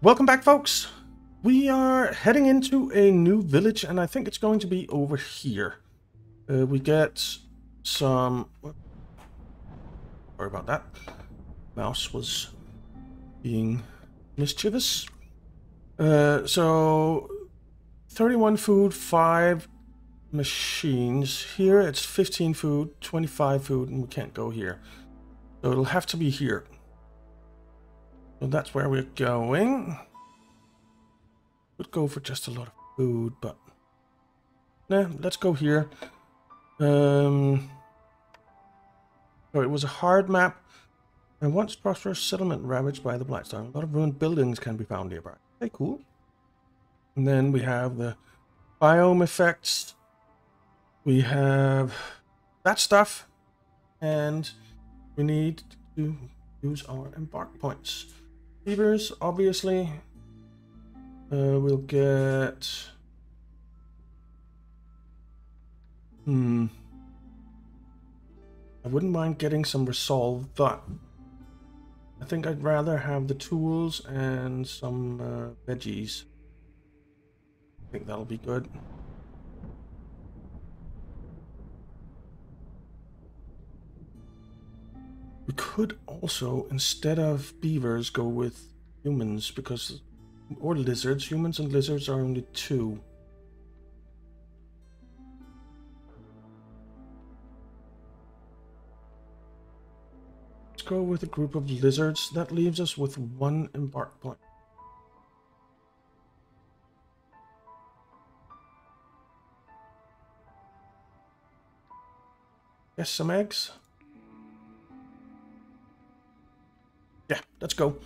Welcome back, folks. We are heading into a new village, and I think it's going to be over here. Uh, we get some... Sorry about that. Mouse was being mischievous. Uh, so, 31 food, 5 machines. Here it's 15 food, 25 food, and we can't go here. So it'll have to be here. So that's where we're going. Would go for just a lot of food, but... Nah, let's go here. Um... Oh, it was a hard map. And once prosperous settlement ravaged by the Blightstorm. A lot of ruined buildings can be found nearby. Okay, cool. And then we have the biome effects. We have that stuff. And we need to use our embark points. Beavers, obviously. Uh, we'll get... Hmm. I wouldn't mind getting some resolve, but I think I'd rather have the tools and some uh, veggies. I think that'll be good. We could also, instead of beavers, go with humans because, or lizards. Humans and lizards are only two. Let's go with a group of lizards. That leaves us with one embark point. Yes, some eggs. Yeah, let's go.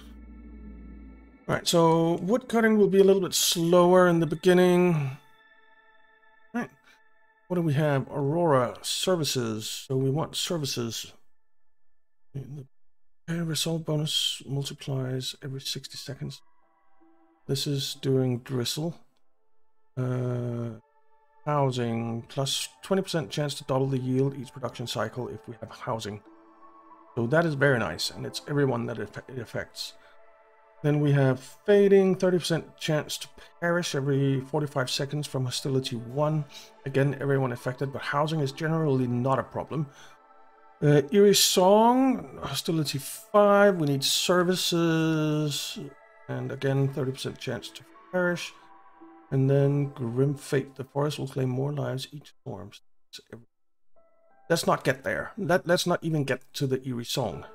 Alright, so wood cutting will be a little bit slower in the beginning. Right. What do we have? Aurora services. So we want services. The result bonus multiplies every 60 seconds. This is doing drizzle. Uh, housing plus 20% chance to double the yield each production cycle if we have housing. So that is very nice, and it's everyone that it affects. Then we have fading, 30% chance to perish every 45 seconds from hostility 1. Again, everyone affected, but housing is generally not a problem. Uh, Eerie Song, hostility 5. We need services, and again, 30% chance to perish. And then Grim Fate, the forest will claim more lives each storm. Let's not get there. Let, let's not even get to the eerie song.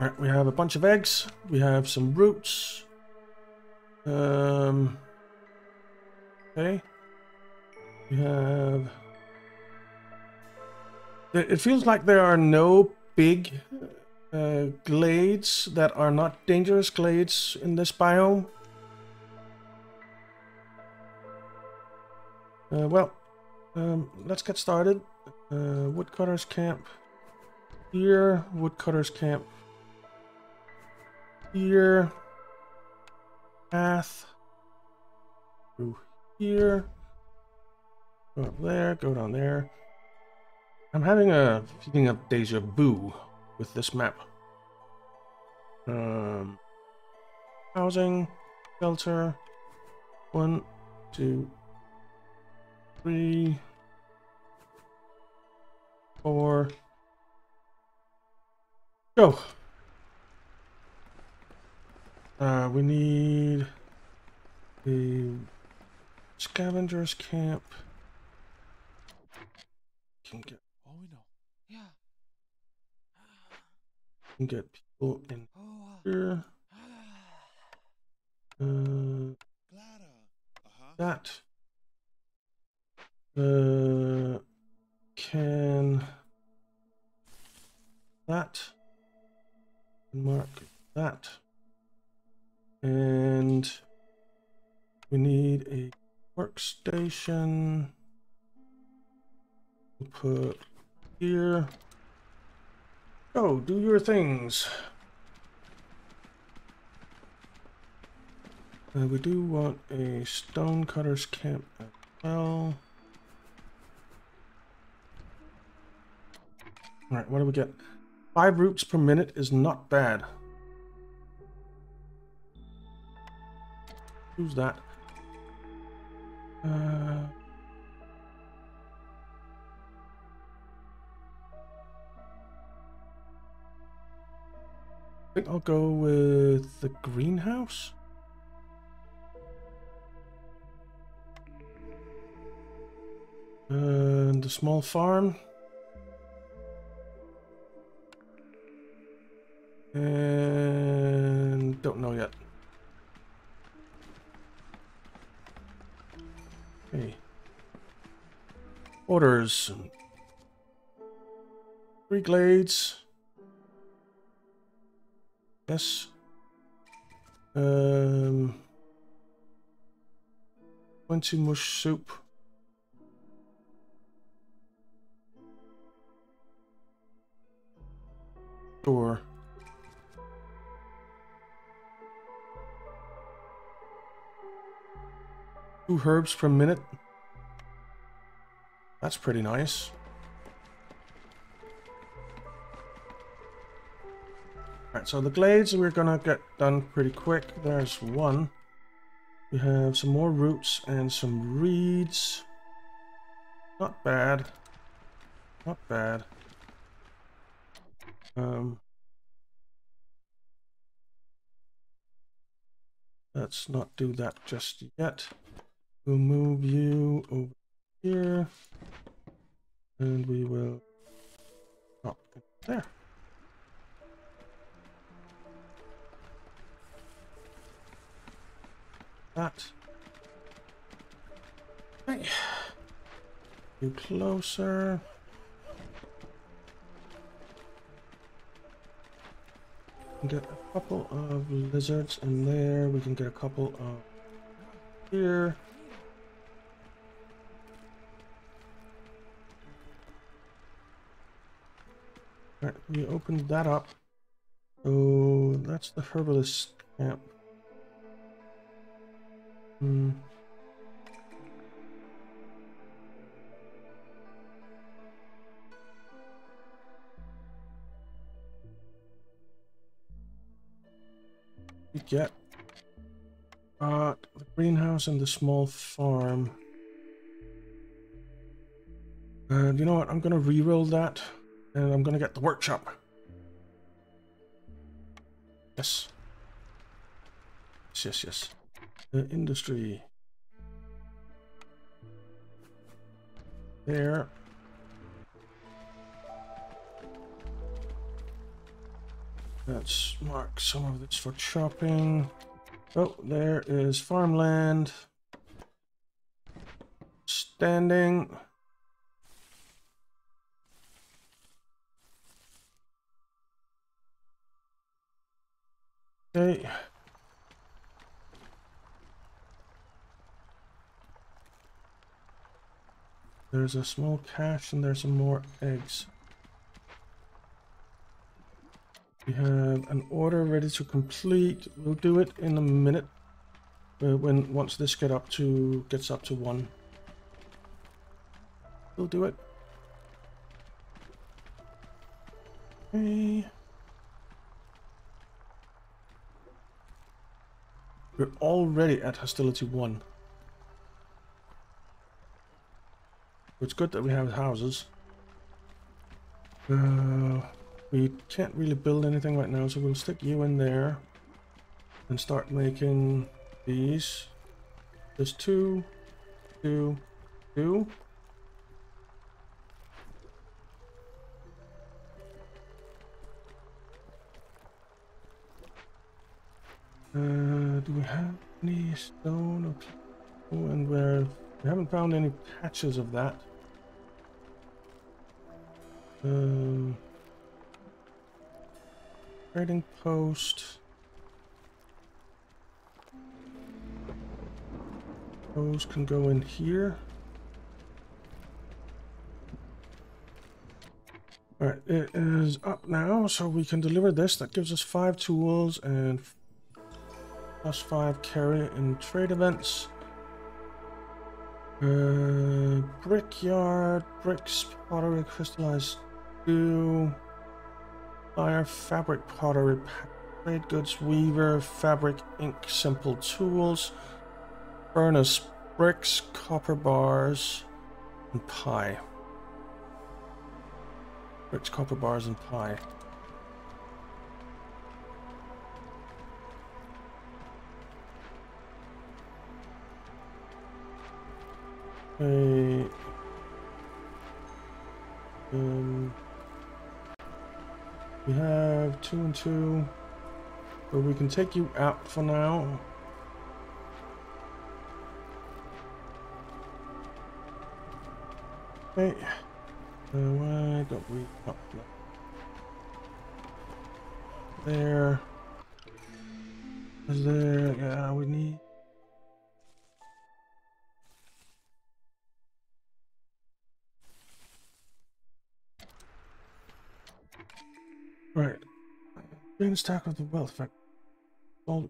Alright, we have a bunch of eggs. We have some roots. Um, okay. We have... It feels like there are no big uh, glades that are not dangerous glades in this biome. Uh, well, um, let's get started. Uh, woodcutters camp here. Woodcutters camp here. Path through here. Go up there. Go down there. I'm having a feeling of deja vu with this map. Um, housing, shelter. One, two, three, four, go. Uh, we need the scavengers camp. Can get. Oh, we know. Yeah. Can get people in Oh. here. Uh, Uh-huh. that. Uh, can that mark that. And we need a workstation. We'll put here. Go do your things. Uh, we do want a stonecutters camp as well Alright, what do we get? Five roots per minute is not bad. Who's that? Uh, I think I'll go with the greenhouse. And the small farm. And don't know yet. Hey. Orders. Three glades. Yes. Um. Twenty mush soup. Sure. Two herbs per minute. That's pretty nice. Alright, so the glades we're gonna get done pretty quick. There's one. We have some more roots and some reeds. Not bad. Not bad. Um, let's not do that just yet. We'll move you over here. And we will it there. That. Hey. You closer. get a couple of lizards in there. We can get a couple of here. Alright, we opened that up. So that's the herbalist camp. Hmm. We get uh, the greenhouse and the small farm. And you know what? I'm gonna re-roll that, and I'm gonna get the workshop. Yes. Yes, yes, yes. The industry. There. Let's mark some of this for chopping. Oh, there is farmland. Standing. Okay. There's a small cache and there's some more eggs. We have an order ready to complete. We'll do it in a minute. Uh, when once this get up to gets up to one, we'll do it. Okay. We're already at hostility one. It's good that we have houses. Uh, we can't really build anything right now, so we'll stick you in there and start making these. There's two, two, two. Uh, do we have any stone? Oh, and where we haven't found any patches of that. Um. Trading post. Those can go in here. Alright, it is up now, so we can deliver this. That gives us five tools and plus five carry in trade events. Uh, brickyard, bricks, pottery, crystallized goo. Fire, fabric pottery, trade goods, weaver, fabric, ink, simple tools, furnace, bricks, copper bars, and pie. Bricks, copper bars, and pie. Okay. Um, we have two and two. But we can take you out for now. Okay. Uh, why don't we... Oh, no. There. Is there... Yeah, we need... Right. A stack of the wealth effect.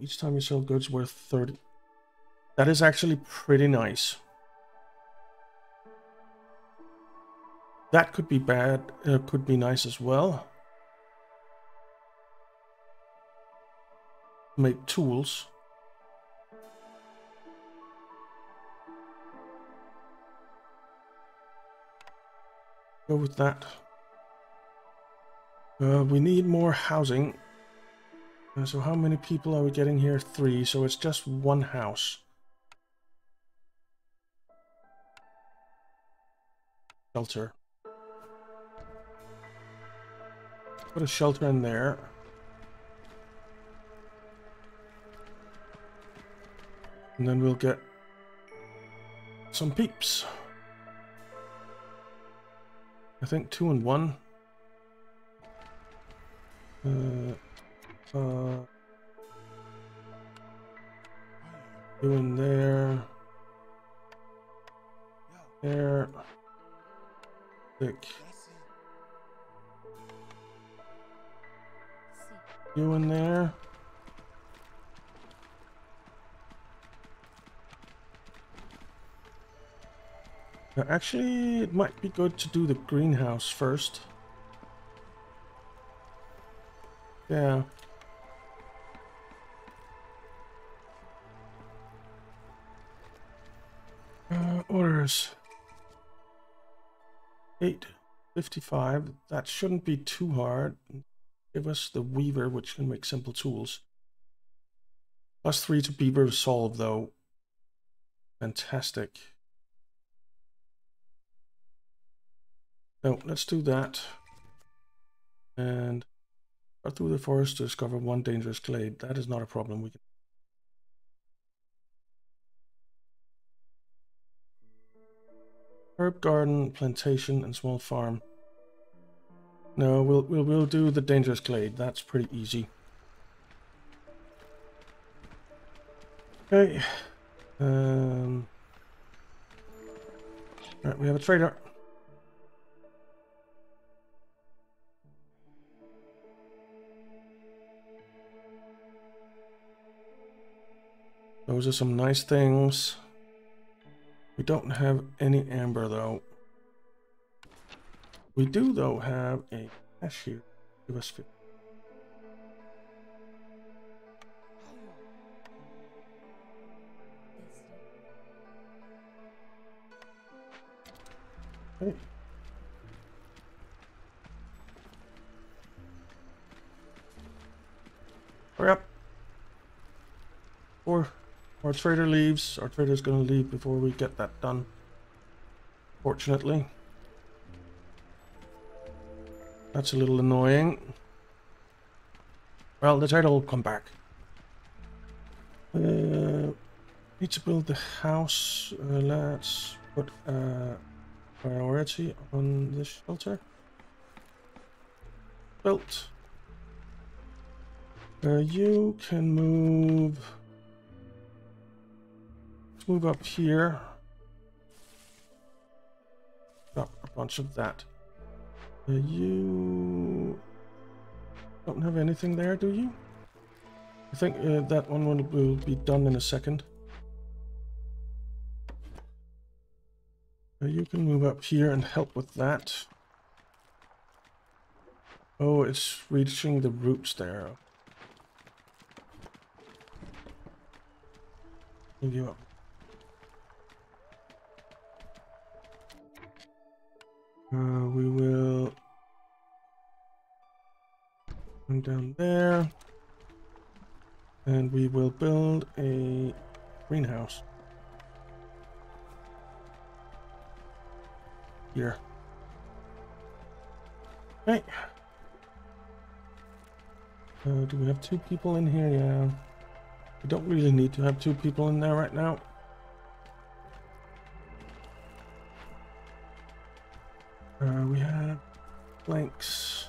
Each time you sell goods worth 30. That is actually pretty nice. That could be bad, uh, could be nice as well. Make tools. Go with that. Uh, we need more housing. Uh, so how many people are we getting here? Three, so it's just one house. Shelter. Put a shelter in there. And then we'll get some peeps. I think two and one. Uh, uh, two in there. There. Thick. You in there. Actually, it might be good to do the greenhouse first. Yeah. Uh, orders. 855. That shouldn't be too hard. Give us the Weaver, which can make simple tools. Plus 3 to Beaver resolve, though. Fantastic. No, let's do that. And go through the forest to discover one dangerous glade. That is not a problem. We can Herb garden, plantation, and small farm. No, we'll we'll we'll do the dangerous glade. That's pretty easy. Okay. Um. Right, we have a trader. Those are some nice things. We don't have any amber though. We do though have a cashier. Give us 50. Hey. Hurry up. Or our trader leaves. Our trader's gonna leave before we get that done. Fortunately. That's a little annoying. Well, the trader will come back. Uh, need to build the house. Uh, let's put a priority on the shelter. Built. Uh, you can move move up here. Got a bunch of that. Uh, you don't have anything there, do you? I think uh, that one will, will be done in a second. Uh, you can move up here and help with that. Oh, it's reaching the roots there. Move you up. Uh, we will come down there. And we will build a greenhouse. Here. Okay. Uh, do we have two people in here? Yeah. We don't really need to have two people in there right now. Uh, we have planks.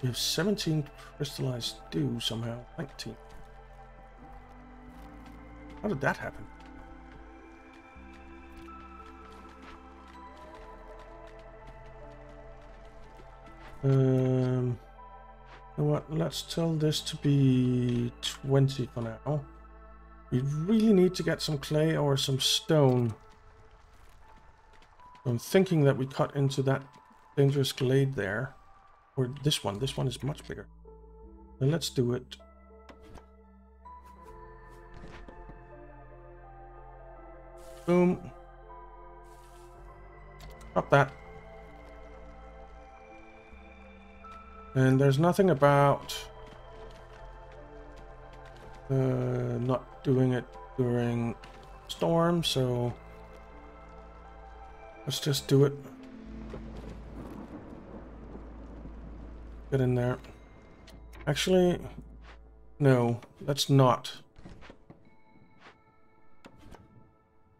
We have 17 crystallized dew somehow. 19. How did that happen? Um, you know what? Let's tell this to be 20 for now. We really need to get some clay or some stone. I'm thinking that we cut into that dangerous glade there. Or this one. This one is much bigger. Then let's do it. Boom. Up that. And there's nothing about uh, not doing it during storm, so let's just do it. Get in there. Actually, no, let's not.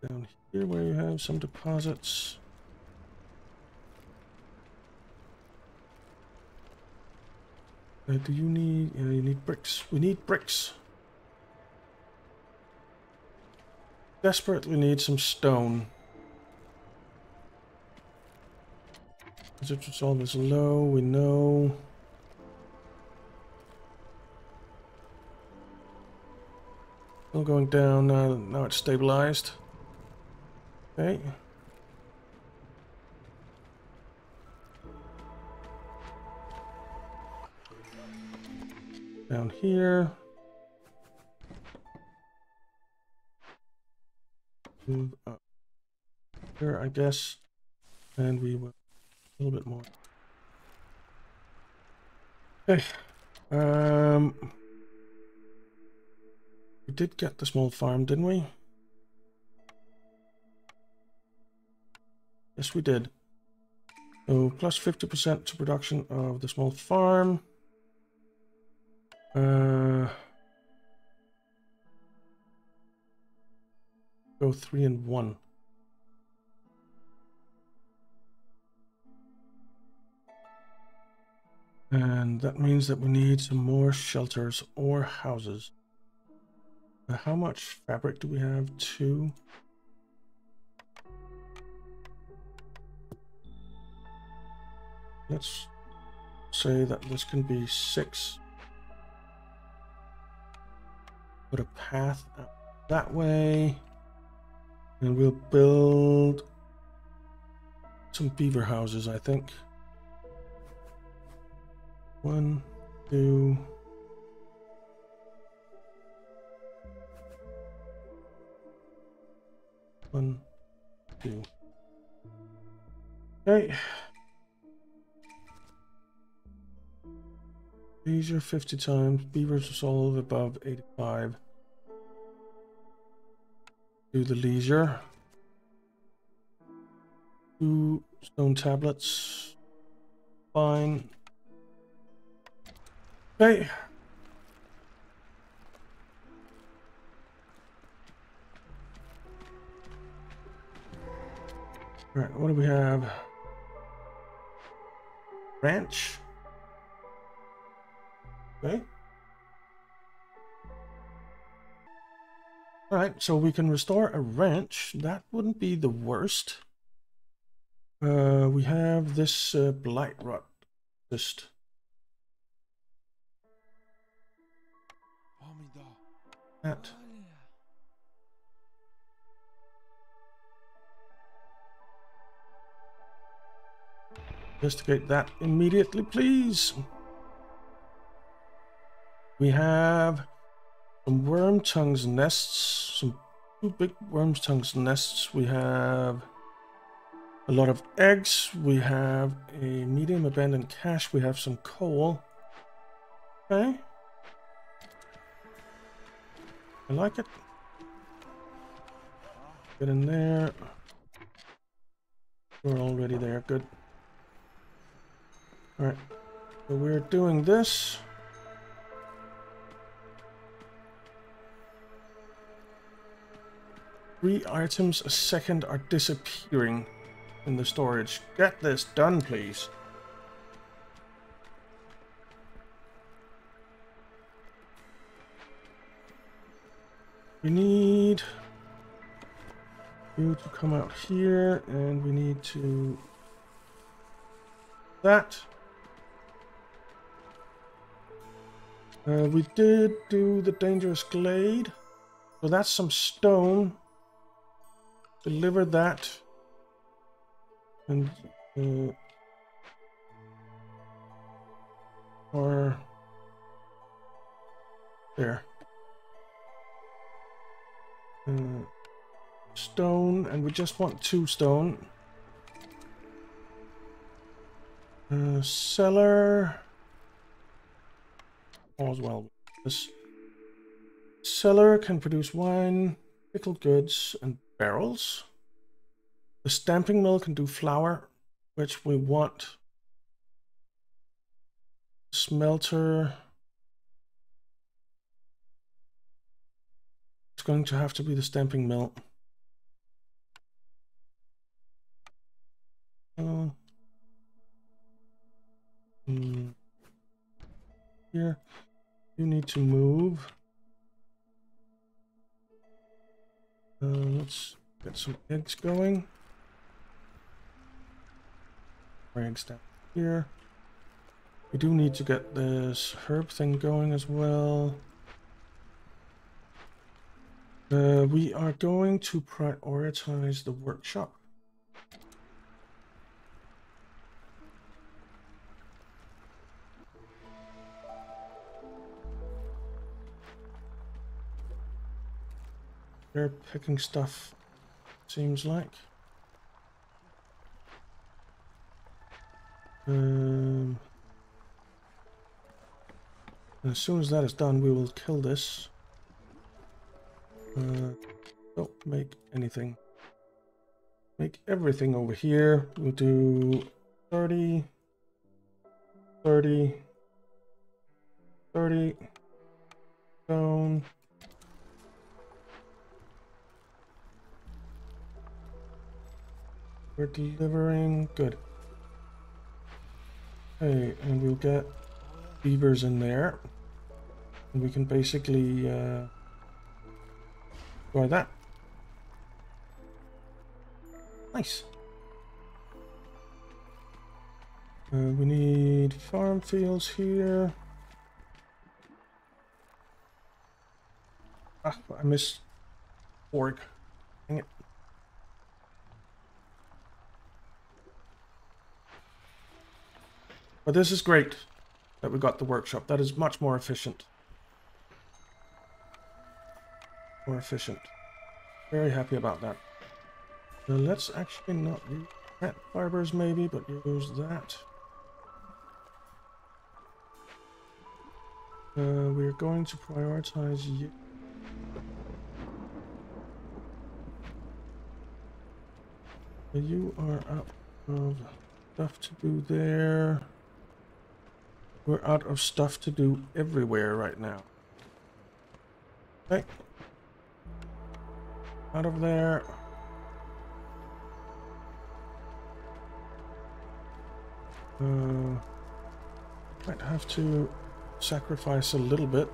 Down here where you have some deposits. Uh, do you need, yeah, you need bricks. We need bricks. Desperately need some stone. Resolve is low, we know. Still going down now, now it's stabilized. Okay. Down here. Move up here, I guess. And we will a little bit more. Okay. Um we did get the small farm, didn't we? Yes, we did. So plus 50% to production of the small farm. Uh, go three and one. And that means that we need some more shelters or houses. Uh, how much fabric do we have? Two. Let's say that this can be six. Put a path that way. And we'll build some beaver houses, I think. One, two, One, two. Okay. Leisure 50 times. Beavers resolve above 85. Do the leisure. Two stone tablets. Fine. Okay. Alright, what do we have? Ranch. Okay. Alright, so we can restore a ranch. That wouldn't be the worst. Uh, we have this uh, blight rot just that. Investigate that immediately, please. We have some Wyrmtongue's nests, some two big Wyrmtongue's nests. We have a lot of eggs. We have a medium abandoned cache. We have some coal. Okay. I like it. Get in there. We're already there. Good. Alright. So we're doing this. Three items a second are disappearing in the storage. Get this done, please. We need you to come out here, and we need to that. Uh, we did do the dangerous glade, so that's some stone. Deliver that, and uh, or there. Uh, stone, and we just want two stone. Uh, cellar. All's well. This cellar can produce wine, pickled goods, and barrels. The stamping mill can do flour, which we want. Smelter. It's going to have to be the stamping mill. Uh, hmm. Here, you need to move. Uh, let's get some eggs going. Eggs down here. We do need to get this herb thing going as well. Uh, we are going to prioritize the workshop. They're picking stuff, seems like. Um, as soon as that is done, we will kill this. Uh, don't make anything. Make everything over here. We'll do 30, 30, 30, stone. We're delivering. Good. Okay, and we'll get beavers in there. And we can basically uh, try that. Nice. Uh, we need farm fields here. Ah, I missed org. Dang it. But this is great that we got the workshop. That is much more efficient. More efficient. Very happy about that. So let's actually not use plant fibers maybe, but use that. Uh, we're going to prioritize you. You are out of stuff to do there. We're out of stuff to do everywhere right now. Okay. Out of there. Uh, might have to sacrifice a little bit.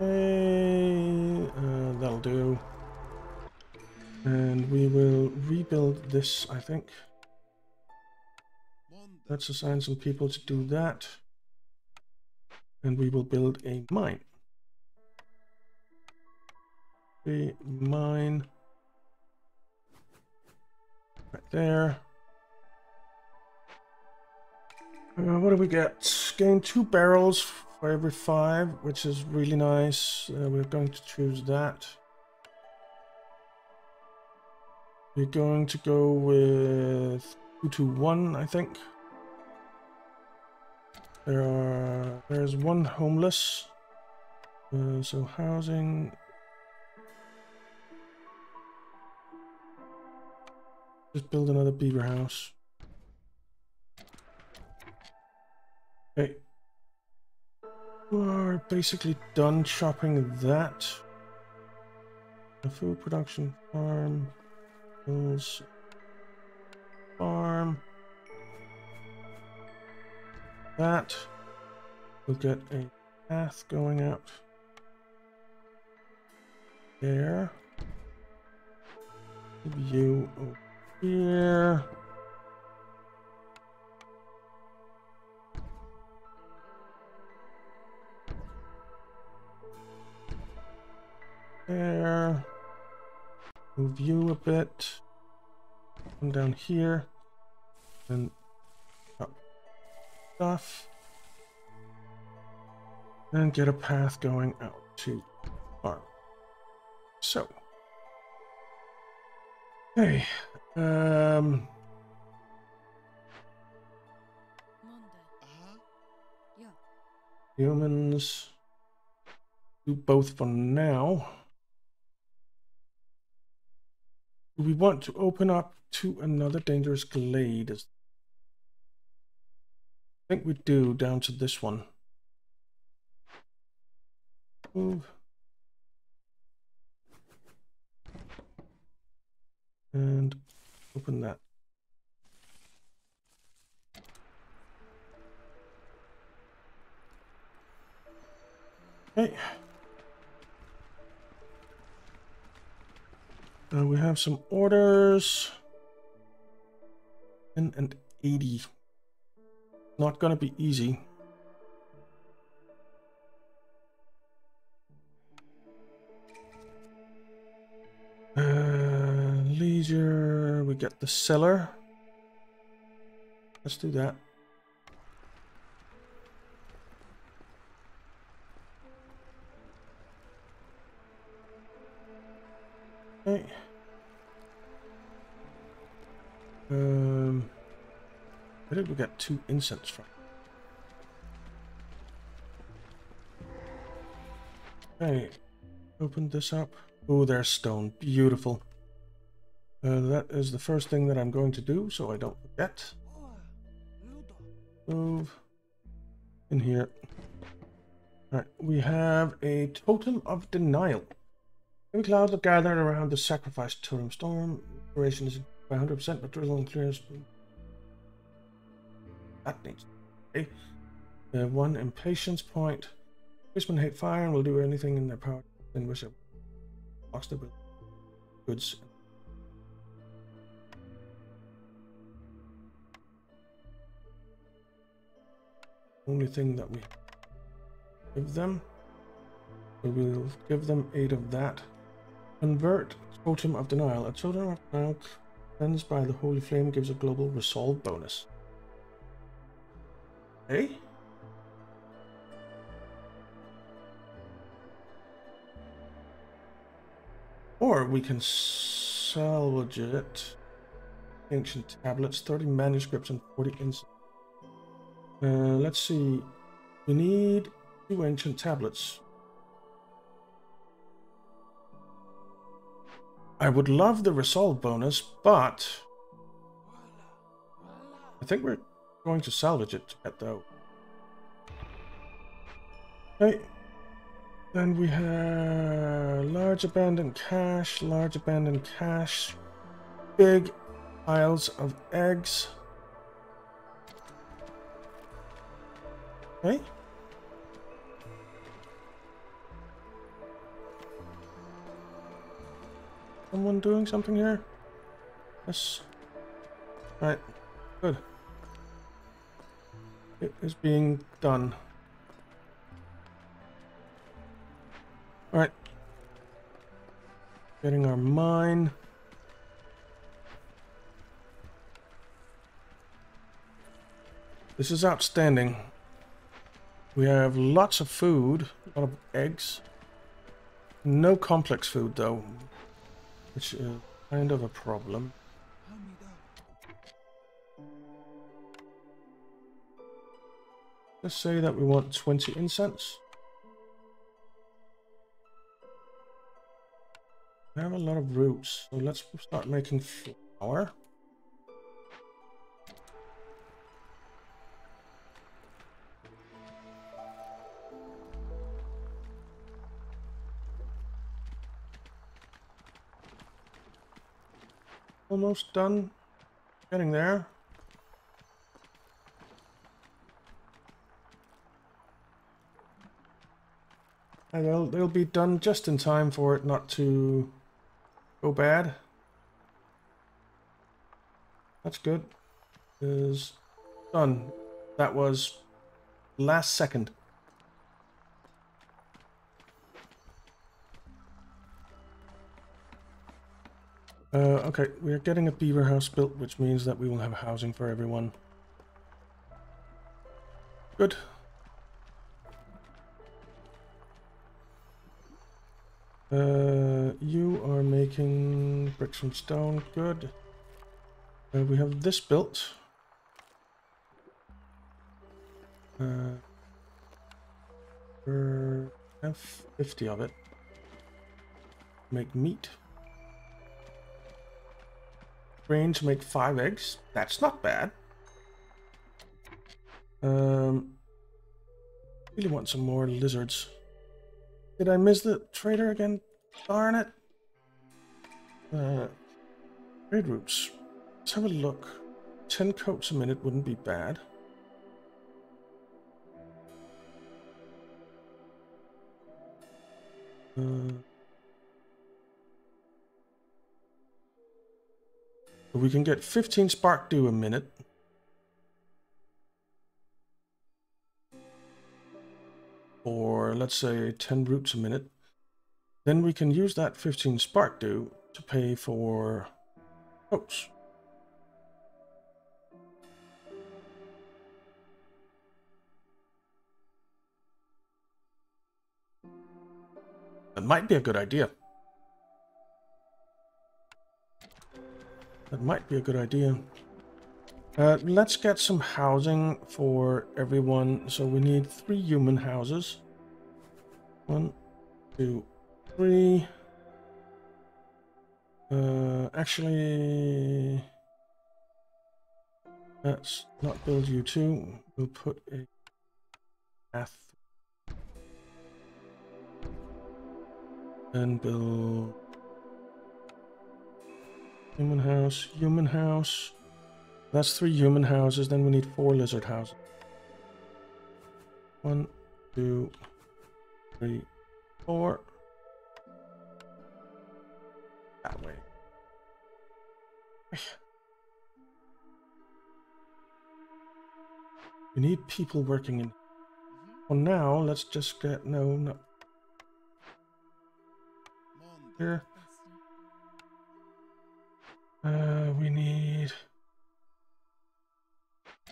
Okay, uh, that'll do. And we will rebuild this, I think. Let's assign some people to do that. And we will build a mine. A mine. Right there. Uh, what do we get? Gain two barrels for every five, which is really nice. Uh, we're going to choose that. We're going to go with 221, I think. There are there's one homeless. Uh, so housing. Just build another beaver house. Okay. We're basically done chopping that. The food production farm. Hills. Farm. That. We'll get a path going up. There. You over here. There. Move you a bit. Come down here. And stuff. And get a path going out to farm. So. Hey. Um humans do both for now. Do we want to open up to another dangerous glade? I think we do down to this one. Move. And open that. Okay. Uh, we have some orders. 10 and 80. Not gonna be easy. Uh, leisure, we get the cellar. Let's do that. Okay. Um, where did we get two incense from? Okay, open this up. Oh, there's stone. Beautiful. Uh, that is the first thing that I'm going to do, so I don't forget. Move in here. Alright, we have a totem of denial. Heavy clouds are gathered around the sacrifice totem. Storm duration is by 100%, but drizzle and clearance. That needs. Okay. Uh, one impatience point. Policemen hate fire and will do anything in their power to extinguish it. Box the goods. Only thing that we give them. So we'll give them eight of that. Convert Totem of Denial. A Totem of Denial cleansed by the Holy Flame gives a global resolve bonus. Hey? Or we can salvage it. Ancient tablets, 30 manuscripts, and 40 incense. Uh, let's see. We need two ancient tablets. I would love the resolve bonus, but I think we're going to salvage it to though. Okay. Then we have large abandoned cache, large abandoned cache, big piles of eggs. Okay. Someone doing something here? Yes. Right. Good. It is being done. Alright. Getting our mine. This is outstanding. We have lots of food, a lot of eggs. No complex food though, which is kind of a problem. Let's say that we want 20 incense. I have a lot of roots, so let's start making flour. Almost done. Getting there. And they'll, they'll be done just in time for it not to go bad. That's good. Is done. That was last second. Uh, okay, we're getting a beaver house built, which means that we will have housing for everyone. Good. Uh, you are making bricks from stone. Good. Uh, we have this built. Uh, we have 50 of it. Make meat. Ranch make five eggs. That's not bad. Um, really want some more lizards. Did I miss the trader again? Darn it. Uh, trade routes. Let's have a look. 10 coats a minute wouldn't be bad. Uh, we can get 15 spark dew a minute. Or let's say 10 roots a minute. Then we can use that 15 spark dew to pay for oats. That might be a good idea. That might be a good idea. Uh, let's get some housing for everyone. So we need three human houses. One, two, three. Uh, actually, let's not build you two. We'll put a path. And build human house, human house. That's three human houses, then we need four lizard houses. One, two, three, four. That way. We need people working in. Well, now let's just get no, no. Here. Uh, we need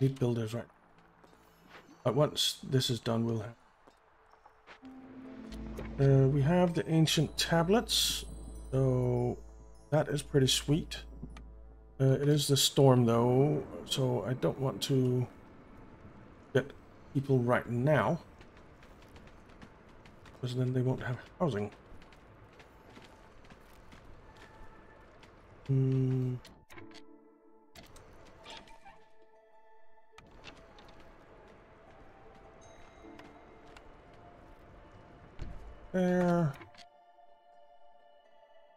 need builders, right? But once this is done, we'll have. Uh, we have the ancient tablets, so that is pretty sweet. Uh, it is the storm though, so I don't want to get people right now, because then they won't have housing. Hmm.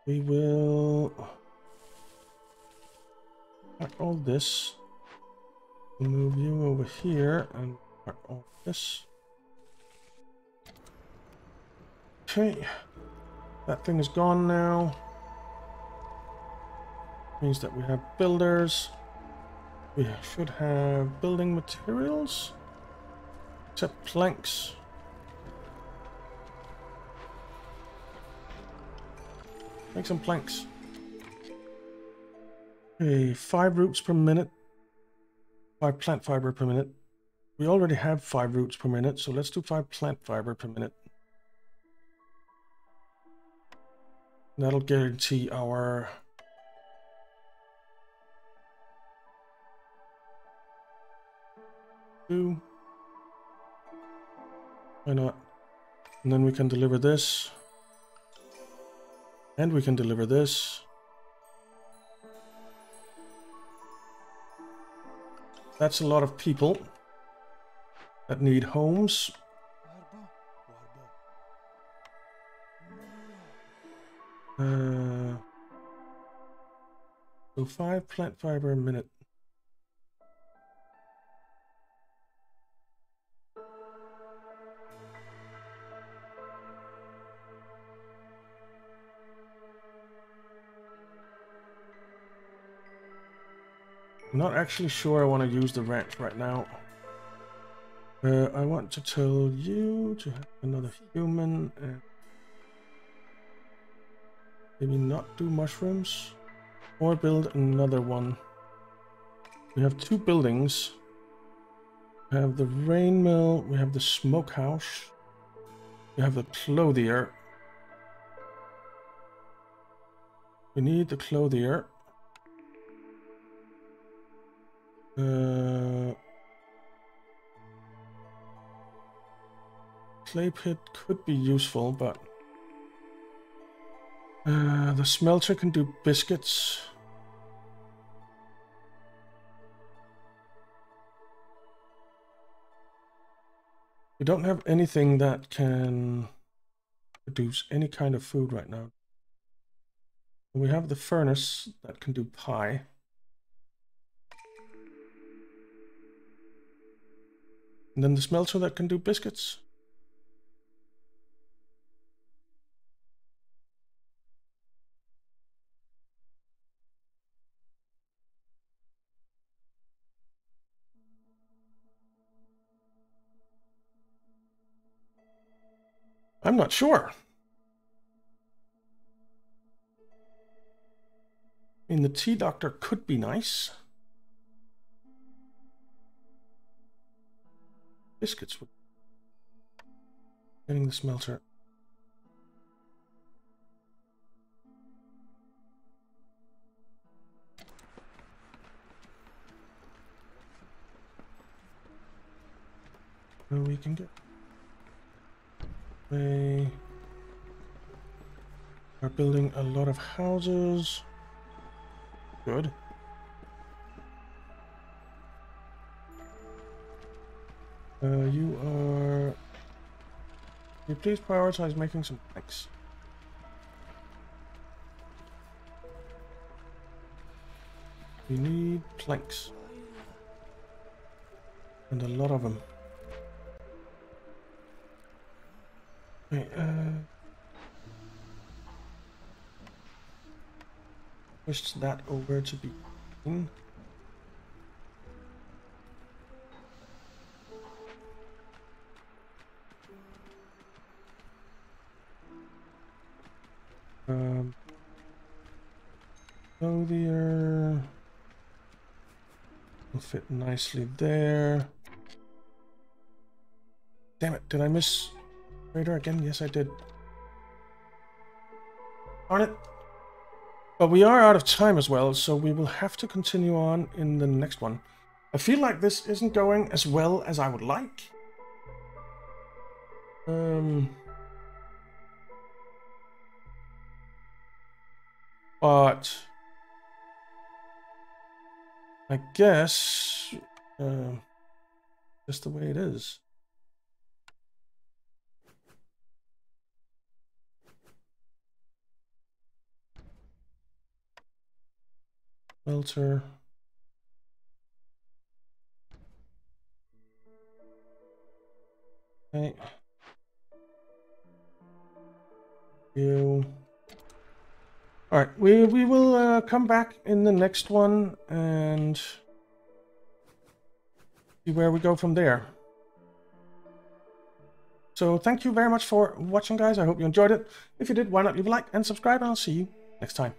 We will pack all this. Move you over here and pack all this. Okay. That thing is gone now. Means that we have builders. We should have building materials. Except planks. Make some planks. Okay, five roots per minute. Five plant fiber per minute. we already have five roots per minute, so let's do five plant fiber per minute. That'll guarantee our two. Why not? And then we can deliver this. And we can deliver this. That's a lot of people that need homes. Uh, so five plant fiber a minute. Not actually sure I want to use the ranch right now. Uh, I want to tell you to have another human and maybe not do mushrooms or build another one. We have two buildings. We have the rain mill, we have the smokehouse, we have the clothier. We need the clothier. Uh, clay pit could be useful, but uh, the smelter can do biscuits. We don't have anything that can produce any kind of food right now. We have the furnace that can do pie. And then the smelter that can do biscuits. I'm not sure. I mean, the tea doctor could be nice. Biscuits. Getting the smelter. So we can get. They are building a lot of houses. Good. Uh, you are... Can you please prioritize making some planks? We need planks. And a lot of them. Okay, uh... Push that over to be green. Clothier will fit nicely there. Damn it, did I miss radar again? Yes, I did. Darn it. But we are out of time as well, so we will have to continue on in the next one. I feel like this isn't going as well as I would like. Um... But I guess uh, just the way it is. Filter. Okay. You. All right, we we will uh, come back in the next one and see where we go from there. So thank you very much for watching, guys. I hope you enjoyed it. If you did, why not leave a like and subscribe, and I'll see you next time.